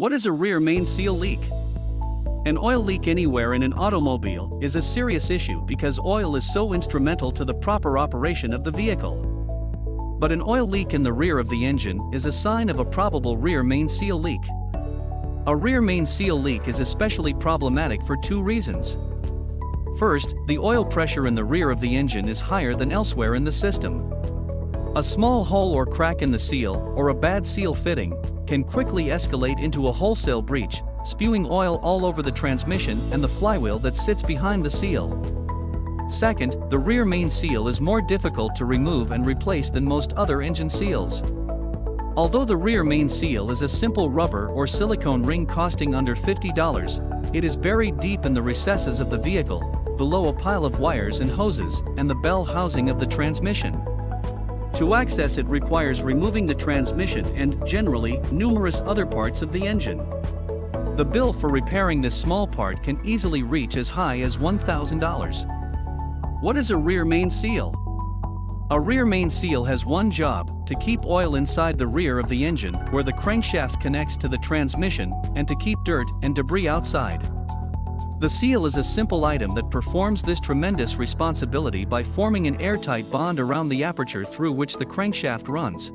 What is a rear main seal leak? An oil leak anywhere in an automobile is a serious issue because oil is so instrumental to the proper operation of the vehicle. But an oil leak in the rear of the engine is a sign of a probable rear main seal leak. A rear main seal leak is especially problematic for two reasons. First, the oil pressure in the rear of the engine is higher than elsewhere in the system. A small hole or crack in the seal, or a bad seal fitting, can quickly escalate into a wholesale breach, spewing oil all over the transmission and the flywheel that sits behind the seal. Second, the rear main seal is more difficult to remove and replace than most other engine seals. Although the rear main seal is a simple rubber or silicone ring costing under $50, it is buried deep in the recesses of the vehicle, below a pile of wires and hoses and the bell housing of the transmission. To access it requires removing the transmission and, generally, numerous other parts of the engine. The bill for repairing this small part can easily reach as high as $1,000. What is a rear main seal? A rear main seal has one job, to keep oil inside the rear of the engine where the crankshaft connects to the transmission and to keep dirt and debris outside. The seal is a simple item that performs this tremendous responsibility by forming an airtight bond around the aperture through which the crankshaft runs.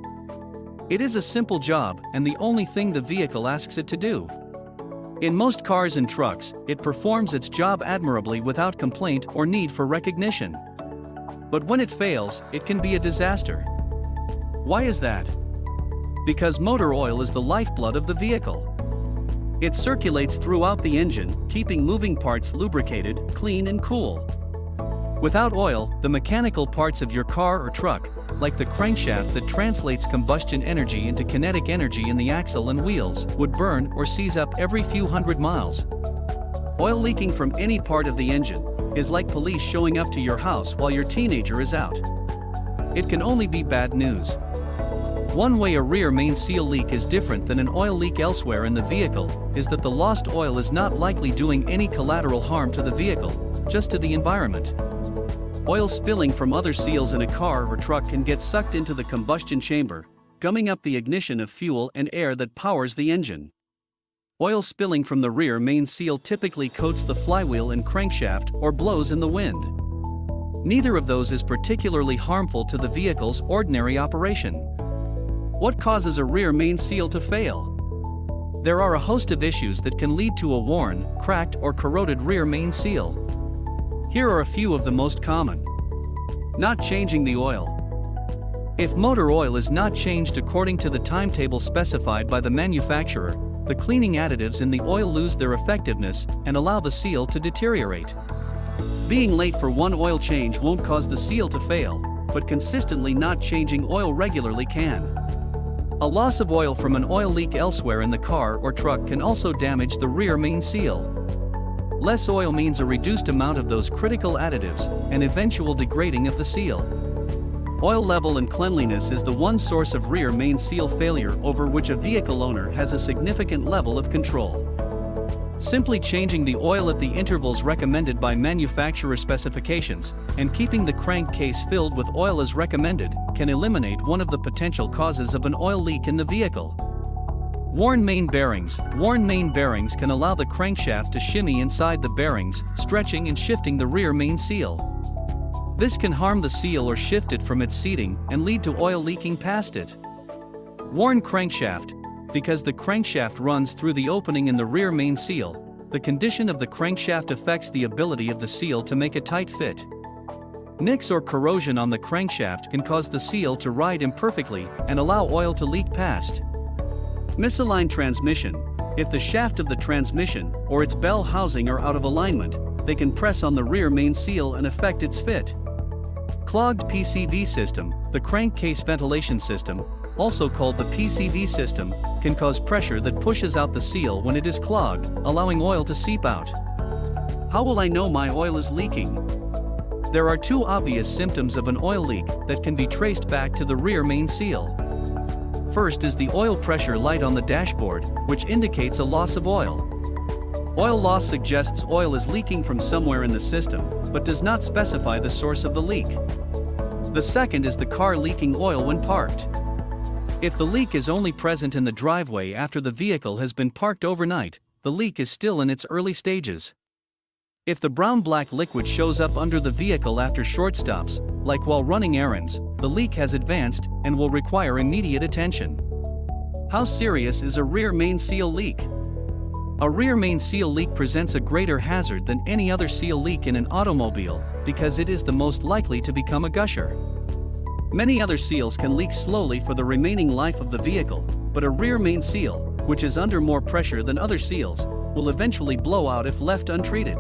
It is a simple job and the only thing the vehicle asks it to do. In most cars and trucks, it performs its job admirably without complaint or need for recognition. But when it fails, it can be a disaster. Why is that? Because motor oil is the lifeblood of the vehicle. It circulates throughout the engine, keeping moving parts lubricated, clean and cool. Without oil, the mechanical parts of your car or truck, like the crankshaft that translates combustion energy into kinetic energy in the axle and wheels, would burn or seize up every few hundred miles. Oil leaking from any part of the engine is like police showing up to your house while your teenager is out. It can only be bad news. One way a rear main seal leak is different than an oil leak elsewhere in the vehicle is that the lost oil is not likely doing any collateral harm to the vehicle, just to the environment. Oil spilling from other seals in a car or truck can get sucked into the combustion chamber, gumming up the ignition of fuel and air that powers the engine. Oil spilling from the rear main seal typically coats the flywheel and crankshaft or blows in the wind. Neither of those is particularly harmful to the vehicle's ordinary operation. What causes a rear main seal to fail? There are a host of issues that can lead to a worn, cracked or corroded rear main seal. Here are a few of the most common. Not changing the oil. If motor oil is not changed according to the timetable specified by the manufacturer, the cleaning additives in the oil lose their effectiveness and allow the seal to deteriorate. Being late for one oil change won't cause the seal to fail, but consistently not changing oil regularly can. A loss of oil from an oil leak elsewhere in the car or truck can also damage the rear main seal. Less oil means a reduced amount of those critical additives and eventual degrading of the seal. Oil level and cleanliness is the one source of rear main seal failure over which a vehicle owner has a significant level of control. Simply changing the oil at the intervals recommended by manufacturer specifications and keeping the crankcase filled with oil as recommended can eliminate one of the potential causes of an oil leak in the vehicle. Worn main bearings Worn main bearings can allow the crankshaft to shimmy inside the bearings, stretching and shifting the rear main seal. This can harm the seal or shift it from its seating and lead to oil leaking past it. Worn crankshaft because the crankshaft runs through the opening in the rear main seal, the condition of the crankshaft affects the ability of the seal to make a tight fit. Nicks or corrosion on the crankshaft can cause the seal to ride imperfectly and allow oil to leak past. Misaligned transmission. If the shaft of the transmission or its bell housing are out of alignment, they can press on the rear main seal and affect its fit. Clogged PCV system, the crankcase ventilation system, also called the PCV system, can cause pressure that pushes out the seal when it is clogged, allowing oil to seep out. How will I know my oil is leaking? There are two obvious symptoms of an oil leak that can be traced back to the rear main seal. First is the oil pressure light on the dashboard, which indicates a loss of oil. Oil loss suggests oil is leaking from somewhere in the system, but does not specify the source of the leak. The second is the car leaking oil when parked. If the leak is only present in the driveway after the vehicle has been parked overnight, the leak is still in its early stages. If the brown-black liquid shows up under the vehicle after short stops, like while running errands, the leak has advanced and will require immediate attention. How serious is a rear main seal leak? A rear main seal leak presents a greater hazard than any other seal leak in an automobile because it is the most likely to become a gusher. Many other seals can leak slowly for the remaining life of the vehicle, but a rear main seal, which is under more pressure than other seals, will eventually blow out if left untreated.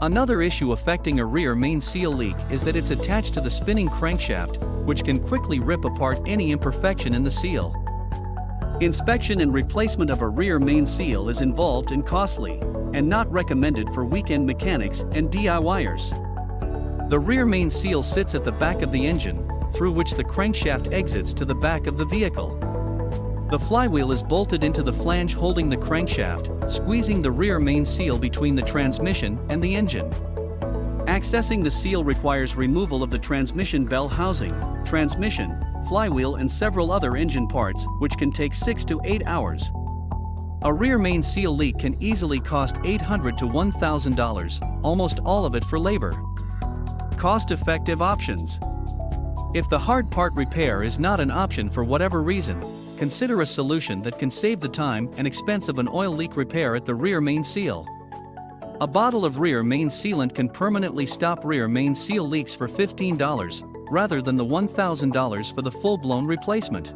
Another issue affecting a rear main seal leak is that it's attached to the spinning crankshaft, which can quickly rip apart any imperfection in the seal. Inspection and replacement of a rear main seal is involved and costly, and not recommended for weekend mechanics and DIYers. The rear main seal sits at the back of the engine, through which the crankshaft exits to the back of the vehicle. The flywheel is bolted into the flange holding the crankshaft, squeezing the rear main seal between the transmission and the engine. Accessing the seal requires removal of the transmission bell housing, transmission, flywheel and several other engine parts, which can take 6 to 8 hours. A rear main seal leak can easily cost $800 to $1,000, almost all of it for labor. Cost-effective options. If the hard part repair is not an option for whatever reason, consider a solution that can save the time and expense of an oil leak repair at the rear main seal. A bottle of rear main sealant can permanently stop rear main seal leaks for $15, rather than the $1,000 for the full-blown replacement.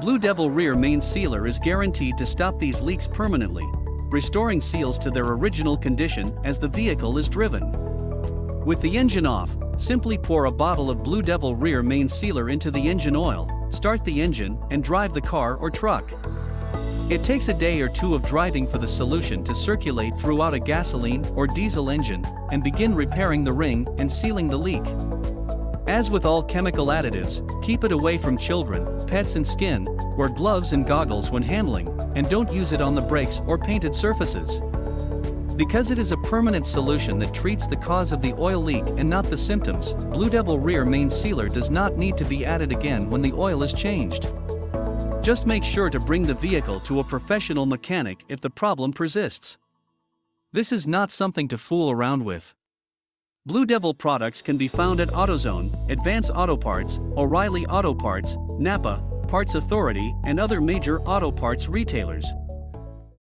Blue Devil Rear Main Sealer is guaranteed to stop these leaks permanently, restoring seals to their original condition as the vehicle is driven. With the engine off, simply pour a bottle of Blue Devil Rear Main Sealer into the engine oil, start the engine, and drive the car or truck. It takes a day or two of driving for the solution to circulate throughout a gasoline or diesel engine and begin repairing the ring and sealing the leak. As with all chemical additives, keep it away from children, pets and skin, wear gloves and goggles when handling, and don't use it on the brakes or painted surfaces. Because it is a permanent solution that treats the cause of the oil leak and not the symptoms, Blue Devil Rear Main Sealer does not need to be added again when the oil is changed. Just make sure to bring the vehicle to a professional mechanic if the problem persists. This is not something to fool around with. Blue Devil products can be found at AutoZone, Advance Auto Parts, O'Reilly Auto Parts, Napa, Parts Authority, and other major auto parts retailers.